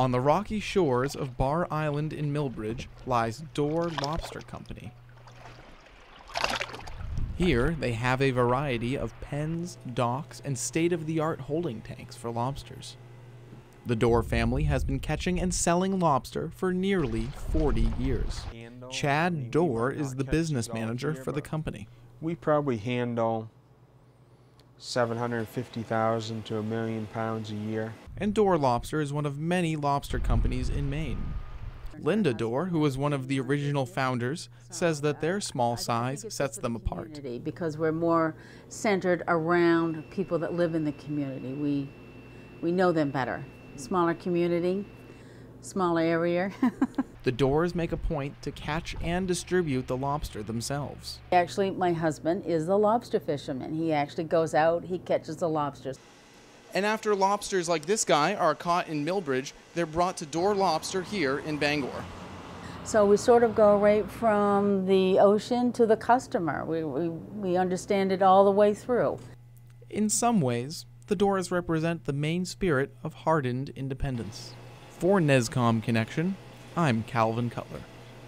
On the rocky shores of Bar Island in Milbridge lies Dorr Lobster Company. Here, they have a variety of pens, docks, and state of the art holding tanks for lobsters. The Dorr family has been catching and selling lobster for nearly 40 years. Chad Dorr is the business manager for the company. We probably handle 750,000 to a million pounds a year. And Dorr Lobster is one of many lobster companies in Maine. Linda Dorr, who was one of the original founders, says that their small size sets them apart. community because we're more centered around people that live in the community. We we know them better. Smaller community, smaller area. The Dorrs make a point to catch and distribute the lobster themselves. actually, my husband is a lobster fisherman. He actually goes out, he catches the lobsters. And after lobsters like this guy are caught in Milbridge, they're brought to Dorr Lobster here in Bangor. So we sort of go right from the ocean to the customer. We, we, we understand it all the way through. In some ways, the Dorrs represent the Maine spirit of hardened independence. For NESCOM Connection, I'm Calvin Cutler.